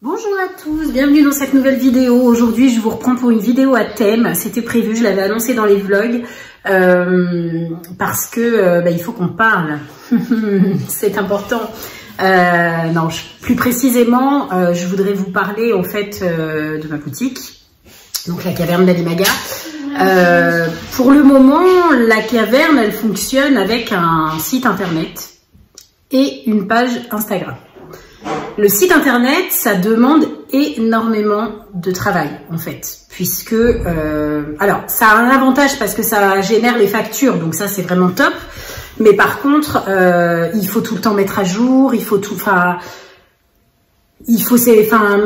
Bonjour à tous, bienvenue dans cette nouvelle vidéo. Aujourd'hui, je vous reprends pour une vidéo à thème. C'était prévu, je l'avais annoncé dans les vlogs euh, parce que euh, bah, il faut qu'on parle. C'est important. Euh, non, plus précisément, je voudrais vous parler en fait de ma boutique, donc la caverne d'Alimaga. Pour le moment, la caverne, elle fonctionne avec un site internet et une page Instagram. Le site internet, ça demande énormément de travail en fait, puisque euh, alors ça a un avantage parce que ça génère les factures, donc ça c'est vraiment top. Mais par contre, euh, il faut tout le temps mettre à jour, il faut tout, enfin, il faut, enfin,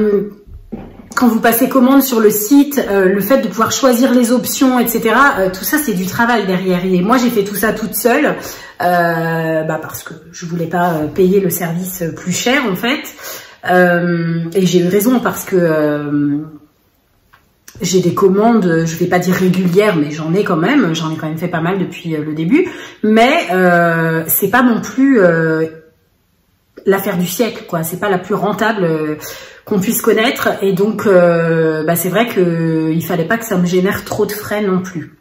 quand vous passez commande sur le site, euh, le fait de pouvoir choisir les options, etc., euh, tout ça c'est du travail derrière. Et moi j'ai fait tout ça toute seule, euh, bah, parce que je voulais pas euh, payer le service plus cher en fait. Euh, et j'ai eu raison parce que j'ai des commandes, je vais pas dire régulières, mais j'en ai quand même. J'en ai quand même fait pas mal depuis le début. Mais c'est pas non plus l'affaire du siècle, quoi. C'est pas la plus rentable qu'on puisse connaître. Et donc, euh, bah, c'est vrai qu'il il fallait pas que ça me génère trop de frais non plus.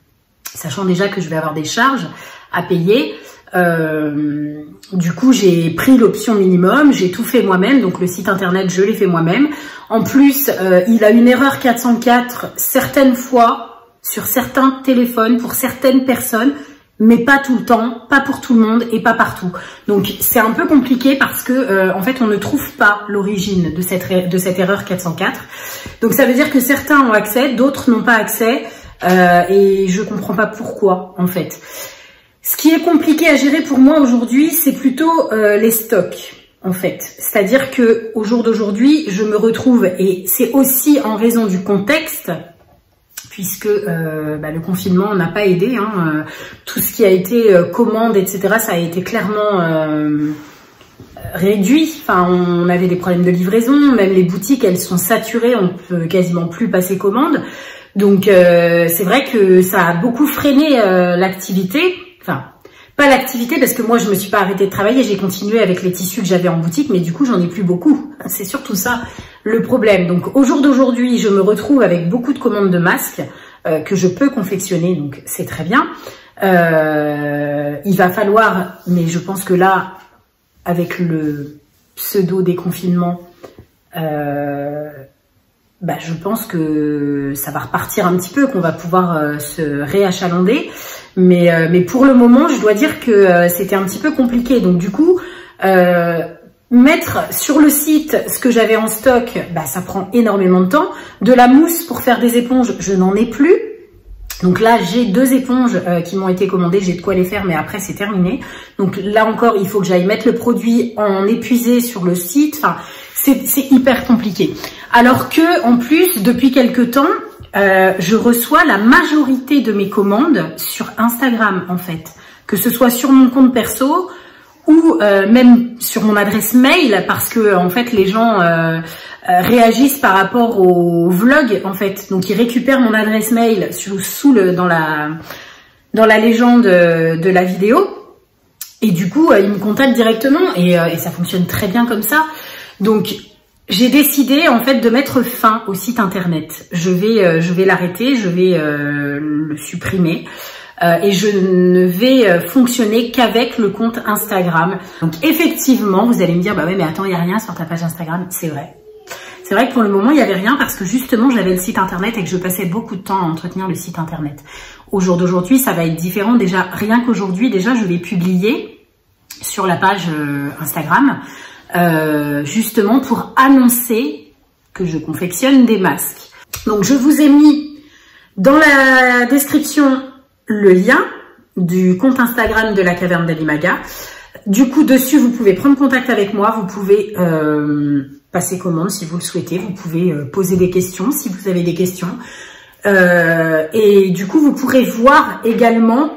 Sachant déjà que je vais avoir des charges à payer. Euh, du coup, j'ai pris l'option minimum, j'ai tout fait moi-même, donc le site internet, je l'ai fait moi-même. En plus, euh, il a une erreur 404 certaines fois sur certains téléphones pour certaines personnes mais pas tout le temps, pas pour tout le monde et pas partout. Donc c'est un peu compliqué parce que euh, en fait on ne trouve pas l'origine de cette de cette erreur 404. Donc ça veut dire que certains ont accès, d'autres n'ont pas accès euh, et je comprends pas pourquoi en fait. Ce qui est compliqué à gérer pour moi aujourd'hui, c'est plutôt euh, les stocks en fait. C'est-à-dire que au jour d'aujourd'hui, je me retrouve et c'est aussi en raison du contexte puisque euh, bah, le confinement n'a pas aidé. Hein, euh, tout ce qui a été euh, commande, etc., ça a été clairement euh, réduit. Enfin, on avait des problèmes de livraison, même les boutiques, elles sont saturées, on peut quasiment plus passer commande. Donc, c'est vrai que ça a beaucoup freiné l'activité. Enfin, l'activité parce que moi je me suis pas arrêtée de travailler, j'ai continué avec les tissus que j'avais en boutique, mais du coup j'en ai plus beaucoup. C'est surtout ça le problème. Donc au jour d'aujourd'hui, je me retrouve avec beaucoup de commandes de masques euh, que je peux confectionner, donc c'est très bien. Euh, il va falloir, mais je pense que là, avec le pseudo déconfinement, euh, bah, je pense que ça va repartir un petit peu, qu'on va pouvoir se réachalander. Mais, euh, mais pour le moment, je dois dire que euh, c'était un petit peu compliqué. Donc du coup, mettre sur le site ce que j'avais en stock, bah, ça prend énormément de temps. De la mousse pour faire des éponges, je n'en ai plus. Donc là, j'ai deux éponges qui m'ont été commandées, j'ai de quoi les faire, mais après c'est terminé. Donc là encore, il faut que j'aille mettre le produit en épuisé sur le site. Enfin, c'est hyper compliqué. Alors que, en plus, depuis quelques temps, euh, je reçois la majorité de mes commandes sur Instagram, en fait. Que ce soit sur mon compte perso ou euh, même sur mon adresse mail, parce que, en fait, les gens euh, réagissent par rapport au vlog, en fait. Donc, ils récupèrent mon adresse mail sous, le, dans la dans la légende de la vidéo. Et du coup, ils me contactent directement et, et ça fonctionne très bien comme ça. Donc, j'ai décidé en fait de mettre fin au site internet. Je vais, euh, je vais l'arrêter, je vais euh, le supprimer. Euh, et je ne vais fonctionner qu'avec le compte Instagram. Donc effectivement, vous allez me dire, bah ouais, mais attends, il n'y a rien sur ta page Instagram. C'est vrai. C'est vrai que pour le moment, il n'y avait rien parce que justement, j'avais le site internet et que je passais beaucoup de temps à entretenir le site internet. Au jour d'aujourd'hui, ça va être différent. Déjà, rien qu'aujourd'hui, déjà, je vais publier sur la page Instagram euh, justement pour annoncer que je confectionne des masques. Donc je vous ai mis dans la description le lien du compte Instagram de la caverne d'Alimaga. Du coup, dessus, vous pouvez prendre contact avec moi, vous pouvez euh, passer commande si vous le souhaitez, vous pouvez euh, poser des questions si vous avez des questions. Euh, et du coup, vous pourrez voir également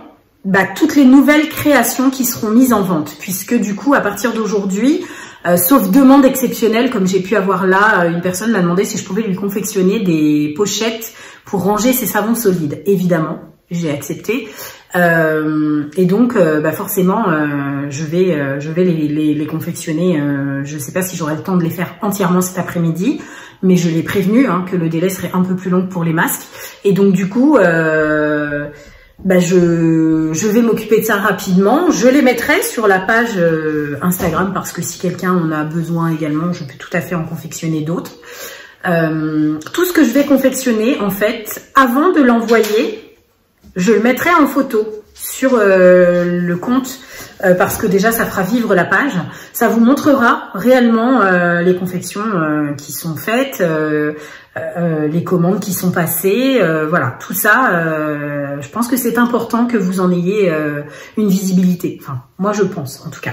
bah, toutes les nouvelles créations qui seront mises en vente, puisque du coup, à partir d'aujourd'hui, euh, sauf demande exceptionnelle, comme j'ai pu avoir là, euh, une personne m'a demandé si je pouvais lui confectionner des pochettes pour ranger ses savons solides. Évidemment, j'ai accepté. et donc, bah forcément, je vais, je vais les confectionner. je ne sais pas si j'aurai le temps de les faire entièrement cet après-midi, mais je l'ai prévenu hein, que le délai serait un peu plus long pour les masques. Et donc, du coup, bah je, je vais m'occuper de ça rapidement. Je les mettrai sur la page euh, Instagram parce que si quelqu'un en a besoin également, je peux tout à fait en confectionner d'autres. Euh, tout ce que je vais confectionner, en fait, avant de l'envoyer, je le mettrai en photo sur euh, le compte parce que déjà ça fera vivre la page. Ça vous montrera réellement les confections qui sont faites, euh, les commandes qui sont passées, euh, voilà, tout ça, euh, je pense que c'est important que vous en ayez une visibilité. Enfin, moi je pense en tout cas.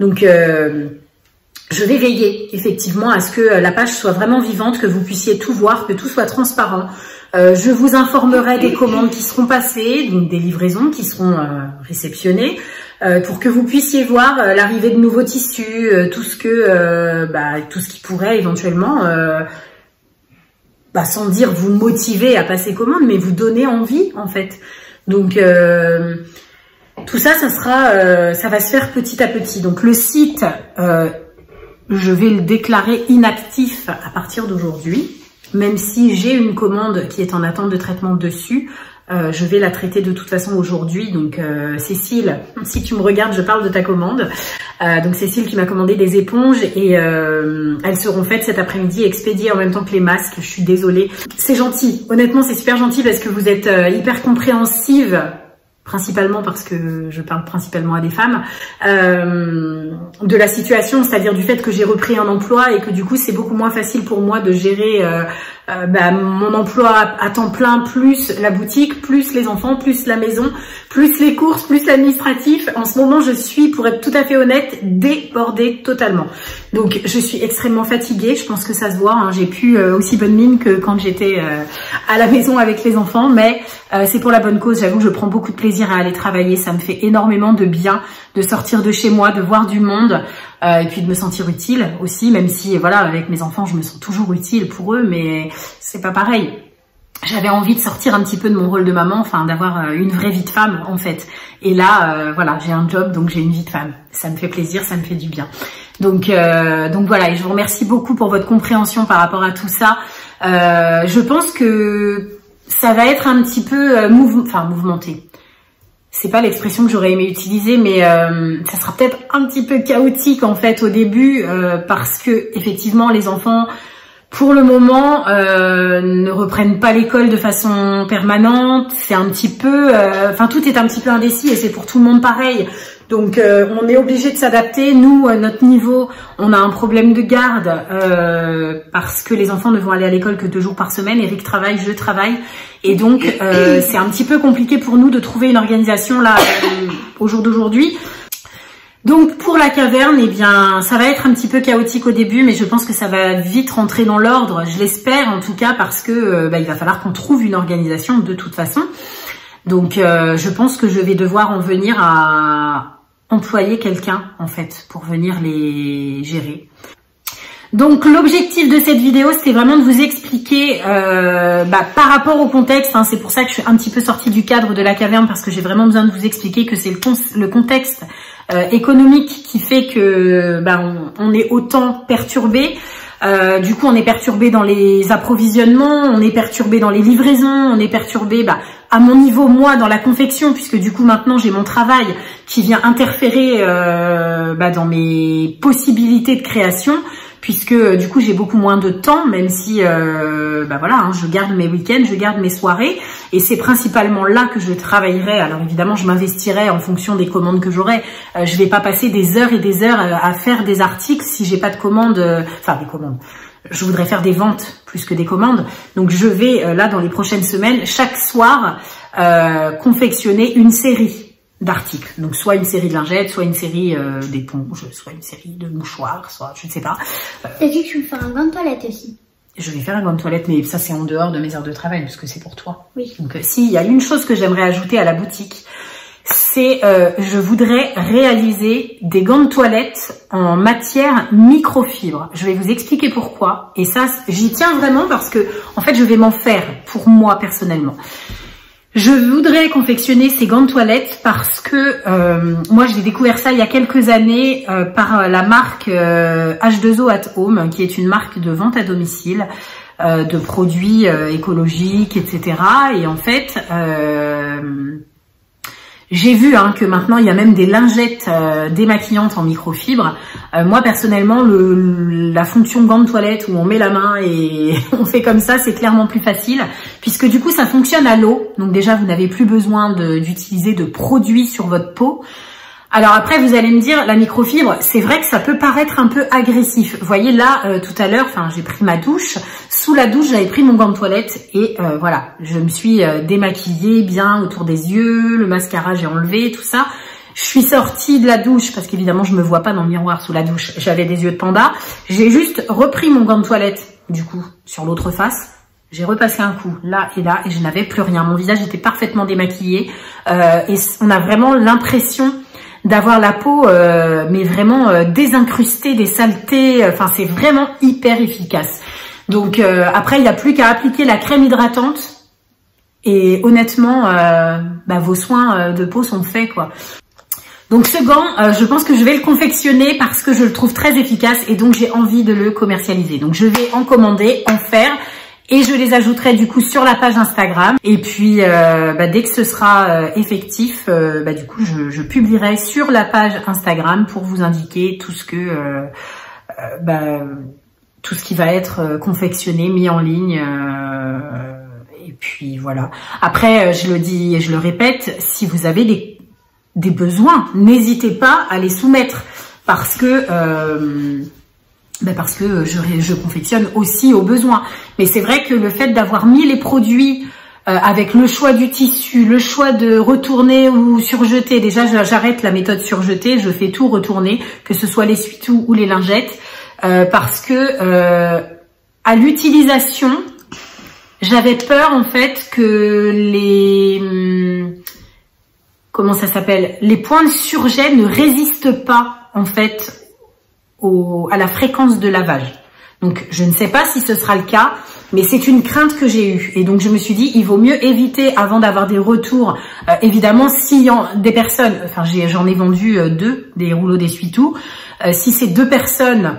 Donc je vais veiller effectivement à ce que la page soit vraiment vivante, que vous puissiez tout voir, que tout soit transparent. je vous informerai des commandes qui seront passées, donc des livraisons qui seront réceptionnées, pour que vous puissiez voir l'arrivée de nouveaux tissus, tout ce que, bah, tout ce qui pourrait éventuellement bah, sans dire vous motiver à passer commande, mais vous donner envie en fait. Donc euh, tout ça, ça sera, euh, ça va se faire petit à petit. Donc le site, euh, je vais le déclarer inactif à partir d'aujourd'hui, même si j'ai une commande qui est en attente de traitement dessus. Euh, je vais la traiter de toute façon aujourd'hui. Donc euh, Cécile, si tu me regardes, je parle de ta commande. Euh, donc Cécile qui m'a commandé des éponges et elles seront faites cet après-midi, expédiées en même temps que les masques. Je suis désolée. C'est gentil. Honnêtement, c'est super gentil parce que vous êtes hyper compréhensive principalement parce que je parle principalement à des femmes, de la situation, c'est-à-dire du fait que j'ai repris un emploi et que du coup c'est beaucoup moins facile pour moi de gérer euh, bah, mon emploi à temps plein, plus la boutique, plus les enfants, plus la maison, plus les courses, plus l'administratif. En ce moment, je suis, pour être tout à fait honnête, débordée totalement. Donc, je suis extrêmement fatiguée. Je pense que ça se voit. Hein. J'ai plus euh, aussi bonne mine que quand j'étais euh, à la maison avec les enfants, mais c'est pour la bonne cause. J'avoue je prends beaucoup de plaisir à aller travailler. Ça me fait énormément de bien de sortir de chez moi, de voir du monde. Euh, et puis de me sentir utile aussi, même si voilà avec mes enfants je me sens toujours utile pour eux, mais c'est pas pareil. J'avais envie de sortir un petit peu de mon rôle de maman, enfin d'avoir euh, une vraie vie de femme en fait. Et là, euh, voilà, j'ai un job donc j'ai une vie de femme. Ça me fait plaisir, ça me fait du bien. Donc donc voilà, et je vous remercie beaucoup pour votre compréhension par rapport à tout ça. je pense que ça va être un petit peu enfin mouvementé c'est pas l'expression que j'aurais aimé utiliser, mais euh, ça sera peut-être un petit peu chaotique en fait au début euh, parce que effectivement les enfants pour le moment euh, ne reprennent pas l'école de façon permanente. C'est un petit peu, enfin tout est un petit peu indécis et c'est pour tout le monde pareil. Donc euh, on est obligé de s'adapter. Nous, à notre niveau, on a un problème de garde euh, parce que les enfants ne vont aller à l'école que deux jours par semaine. Eric travaille, je travaille. Et donc euh, c'est un petit peu compliqué pour nous de trouver une organisation là au jour d'aujourd'hui. Donc pour la caverne, eh bien, ça va être un petit peu chaotique au début, mais je pense que ça va vite rentrer dans l'ordre. Je l'espère en tout cas parce que bah, il va falloir qu'on trouve une organisation de toute façon. Donc je pense que je vais devoir en venir à, employer quelqu'un en fait pour venir les gérer. Donc l'objectif de cette vidéo, c'est vraiment de vous expliquer euh, bah, par rapport au contexte, hein, c'est pour ça que je suis un petit peu sortie du cadre de la caverne parce que j'ai vraiment besoin de vous expliquer que c'est le, contexte euh, économique qui fait que bah, on, est autant perturbé. Euh, du coup, on est perturbé dans les approvisionnements, on est perturbé dans les livraisons, on est perturbé bah, à mon niveau, moi, dans la confection, puisque du coup, maintenant, j'ai mon travail qui vient interférer euh, bah, dans mes possibilités de création, puisque du coup, j'ai beaucoup moins de temps, même si, euh, bah voilà, hein, je garde mes week-ends, je garde mes soirées, et c'est principalement là que je travaillerai. Alors évidemment, je m'investirai en fonction des commandes que j'aurai. Euh, je vais pas passer des heures et des heures à, faire des articles si j'ai pas de commandes, enfin des commandes je voudrais faire des ventes plus que des commandes. Donc je vais euh, là dans les prochaines semaines chaque soir euh, confectionner une série d'articles. Donc soit une série de lingettes, soit une série euh, d'éponges, soit une série de mouchoirs, soit je ne sais pas. Et puis tu veux faire un gant de toilette aussi je vais faire un gant de toilette, mais ça c'est en dehors de mes heures de travail, puisque c'est pour toi. Oui. Donc s'il y a une chose que j'aimerais ajouter à la boutique, c'est euh, je voudrais réaliser des gants de toilette en matière microfibre. Je vais vous expliquer pourquoi. Et ça, j'y tiens vraiment parce que, en fait, je vais m'en faire pour moi personnellement. Je voudrais confectionner ces gants de parce que euh, moi j'ai découvert ça il y a quelques années euh, par la marque H2O at Home qui est une marque de vente à domicile de produits écologiques etc. Et en fait j'ai vu hein, que maintenant il y a même des lingettes euh, démaquillantes en microfibre. Euh, moi personnellement, le, la fonction gant de toilette où on met la main et on fait comme ça, c'est clairement plus facile puisque du coup ça fonctionne à l'eau. Donc déjà vous n'avez plus besoin d'utiliser de, produits sur votre peau. Alors après, vous allez me dire, la microfibre, c'est vrai que ça peut paraître un peu agressif. Vous voyez là, euh, tout à l'heure, enfin j'ai pris ma douche. Sous la douche, j'avais pris mon gant de toilette et euh, voilà, je me suis euh, démaquillée bien autour des yeux, le mascara j'ai enlevé, tout ça. Je suis sortie de la douche parce qu'évidemment je me vois pas dans le miroir sous la douche. J'avais des yeux de panda. J'ai juste repris mon gant de toilette du coup sur l'autre face. J'ai repassé un coup là et là et je n'avais plus rien. Mon visage était parfaitement démaquillé et on a vraiment l'impression d'avoir la peau euh, mais vraiment euh, désincrustée des saletés. Enfin, c'est vraiment hyper efficace. Donc euh, après, il n'y a plus qu'à appliquer la crème hydratante. Et honnêtement, bah, vos soins de peau sont faits quoi. Donc ce gant, je pense que je vais le confectionner parce que je le trouve très efficace et donc j'ai envie de le commercialiser. Donc je vais en commander, en faire et je les ajouterai du coup sur la page Instagram. Et puis euh, bah, dès que ce sera euh, effectif, euh, bah, du coup je, publierai sur la page Instagram pour vous indiquer tout ce que bah, tout ce qui va être confectionné, mis en ligne. et puis voilà. Après, je le dis et je le répète, si vous avez des, des besoins, n'hésitez pas à les soumettre parce que ben parce que je, je, confectionne aussi au besoin. Mais c'est vrai que le fait d'avoir mis les produits euh, avec le choix du tissu, le choix de retourner ou surjeter, déjà j'arrête la méthode surjeter, je fais tout retourner, que ce soit les suitous ou les lingettes, euh, parce que euh, à l'utilisation, j'avais peur en fait que les comment ça s'appelle, les points de surjet ne résistent pas en fait à la fréquence de lavage. Donc je ne sais pas si ce sera le cas, mais c'est une crainte que j'ai eue. Et donc je me suis dit, il vaut mieux éviter avant d'avoir des retours. Euh, évidemment, si des personnes, enfin j'en ai, vendu euh, deux, des rouleaux d'essuie-tout. Euh, si ces deux personnes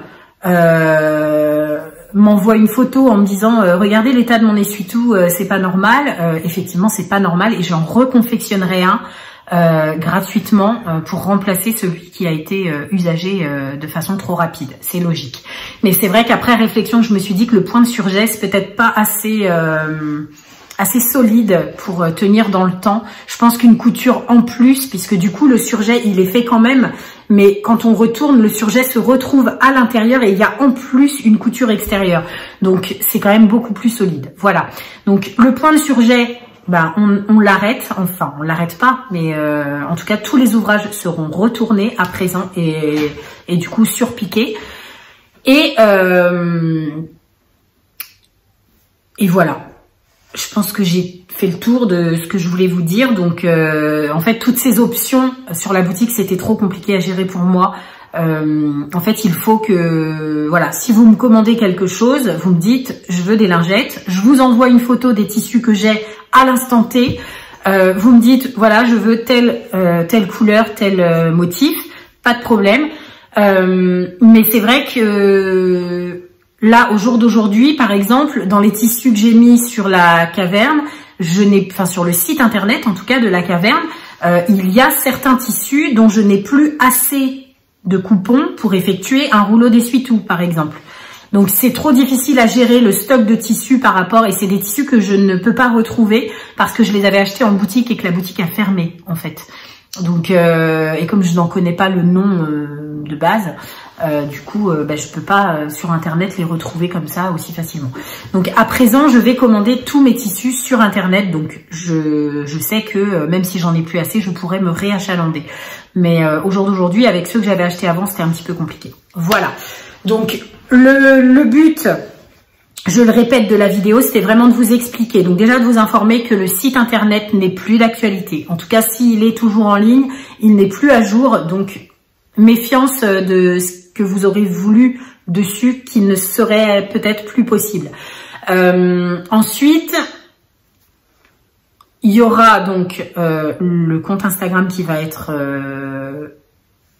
m'envoient une photo en me disant, regardez l'état de mon essuie-tout, c'est pas normal. effectivement, c'est pas normal et j'en reconfectionnerai un euh, gratuitement euh, pour remplacer celui qui a été euh, usagé de façon trop rapide. C'est logique. Mais c'est vrai qu'après réflexion, je me suis dit que le point de surgesse peut-être pas assez assez solide pour tenir dans le temps. Je pense qu'une couture en plus, puisque du coup le surjet il est fait quand même, mais quand on retourne, le surjet se retrouve à l'intérieur et il y a en plus une couture extérieure. Donc c'est quand même beaucoup plus solide. Voilà. Donc le point de surjet, ben, on, l'arrête, enfin on l'arrête pas, mais euh, en tout cas tous les ouvrages seront retournés à présent et, du coup surpiqués. Et, euh, et voilà, je pense que j'ai fait le tour de ce que je voulais vous dire. Donc euh, en fait toutes ces options sur la boutique c'était trop compliqué à gérer pour moi. En fait, il faut que, voilà, si vous me commandez quelque chose, vous me dites, je veux des lingettes, je vous envoie une photo des tissus que j'ai à l'instant T. Euh, vous me dites, voilà, je veux telle, euh, telle couleur, tel motif, pas de problème. mais c'est vrai que là, au jour d'aujourd'hui, par exemple, dans les tissus que j'ai mis sur la caverne, je n'ai, enfin sur le site internet en tout cas de la caverne, il y a certains tissus dont je n'ai plus assez de coupons pour effectuer un rouleau d'essuie-tout, par exemple. Donc c'est trop difficile à gérer le stock de tissus par rapport, et c'est des tissus que je ne peux pas retrouver parce que je les avais achetés en boutique et que la boutique a fermé en fait. Donc euh, et comme je n'en connais pas le nom euh, de base, euh, du coup bah, je peux pas sur internet les retrouver comme ça aussi facilement. Donc à présent je vais commander tous mes tissus sur internet, donc je, je sais que même si j'en ai plus assez, je pourrais me réachalander. Mais au jour d'aujourd'hui, avec ceux que j'avais achetés avant, c'était un petit peu compliqué. Voilà. Donc le, le but je le répète de la vidéo, c'était vraiment de vous expliquer. Donc déjà de vous informer que le site internet n'est plus d'actualité. En tout cas, s'il est toujours en ligne, il n'est plus à jour. Donc méfiance de ce vous aurez voulu dessus qui ne serait peut-être plus possible. Euh, ensuite, Il y aura donc euh, le compte Instagram qui va être euh,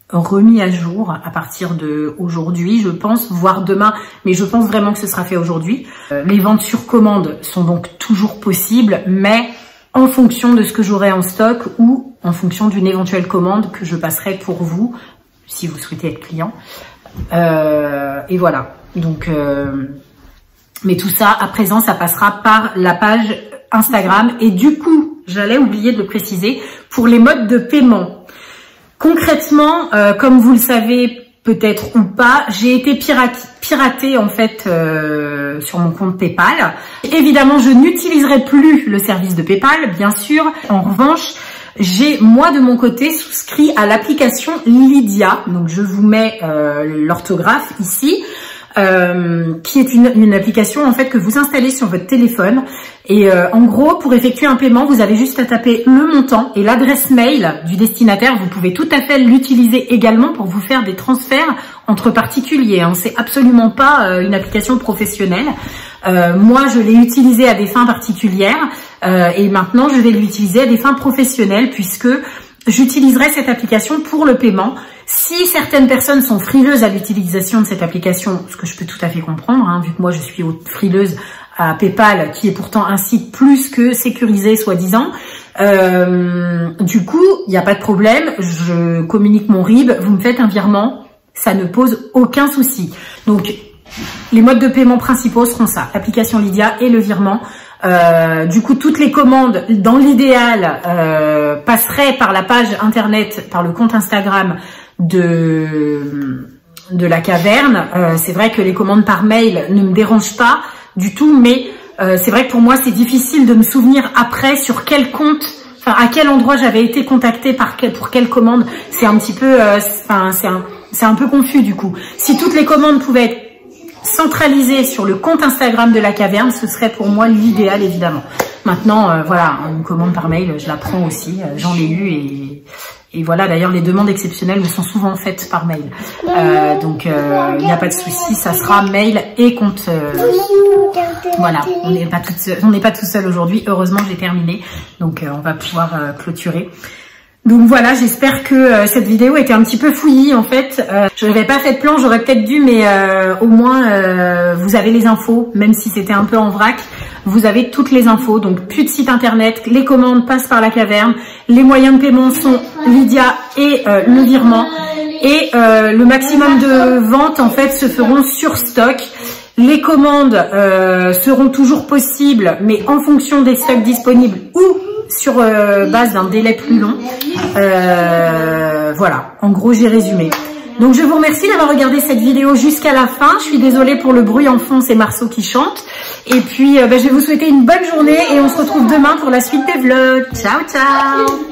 remis à jour à partir de aujourd'hui, je pense, voire demain, mais je pense vraiment que ce sera fait aujourd'hui. Les ventes sur commande sont donc toujours possibles, mais en fonction de ce que j'aurai en stock ou en fonction d'une éventuelle commande que je passerai pour vous, si vous souhaitez être client. et voilà. Donc, mais tout ça, à présent, ça passera par la page Instagram. Et du coup, j'allais oublier de le préciser, pour les modes de paiement. Concrètement, euh, comme vous le savez peut-être ou pas, j'ai été piratée en fait euh, sur mon compte PayPal. Évidemment, je n'utiliserai plus le service de PayPal, bien sûr. En revanche, j'ai moi de mon côté souscrit à l'application Lydia. Donc je vous mets euh, l'orthographe ici. Euh, qui est une, une, application en fait que vous installez sur votre téléphone. Et euh, en gros, pour effectuer un paiement, vous avez juste à taper le montant et l'adresse mail du destinataire. Vous pouvez tout à fait l'utiliser également pour vous faire des transferts entre particuliers. Hein. C'est absolument pas euh, une application professionnelle. moi, je l'ai utilisé à des fins particulières et maintenant, je vais l'utiliser à des fins professionnelles puisque j'utiliserai cette application pour le paiement. Si certaines personnes sont frileuses à l'utilisation de cette application, ce que je peux tout à fait comprendre, hein, vu que moi je suis frileuse à PayPal, qui est pourtant un site plus que sécurisé, soi-disant, euh, du coup, il n'y a pas de problème, je communique mon RIB, vous me faites un virement, ça ne pose aucun souci. Donc, les modes de paiement principaux seront ça, l'application Lydia et le virement. Euh, du coup, toutes les commandes, dans l'idéal, euh, passeraient par la page internet, par le compte Instagram de de la caverne. Euh, c'est vrai que les commandes par mail ne me dérangent pas du tout, mais c'est vrai que pour moi, c'est difficile de me souvenir après sur quel compte, enfin à quel endroit j'avais été contactée par quel, pour quelle commande. C'est un petit peu, enfin c'est un peu confus du coup. Si toutes les commandes pouvaient être centralisé sur le compte Instagram de la caverne, ce serait pour moi l'idéal évidemment. Maintenant, euh, voilà, une commande par mail, je la prends aussi, euh, j'en ai eu et, voilà, d'ailleurs les demandes exceptionnelles me sont souvent faites par mail. Euh, donc il n'y a pas de souci, ça sera mail et compte. voilà, on n'est pas tout seul aujourd'hui, heureusement j'ai terminé, donc on va pouvoir clôturer. Donc voilà, j'espère que euh, cette vidéo était un petit peu fouillie en fait. Euh, je n'avais pas fait de plan, j'aurais peut-être dû, mais euh, au moins vous avez les infos, même si c'était un peu en vrac. Vous avez toutes les infos, donc plus de site internet, les commandes passent par la caverne, les moyens de paiement sont Lydia et le virement, et le maximum de ventes en fait se feront sur stock. Les commandes seront toujours possibles, mais en fonction des stocks disponibles ou sur euh, base d'un délai plus long. Euh, voilà, en gros j'ai résumé. Donc je vous remercie d'avoir regardé cette vidéo jusqu'à la fin. Je suis désolée pour le bruit en fond, c'est Marceau qui chante. Et puis euh, ben, je vais vous souhaiter une bonne journée et on se retrouve demain pour la suite des vlogs. Ciao ciao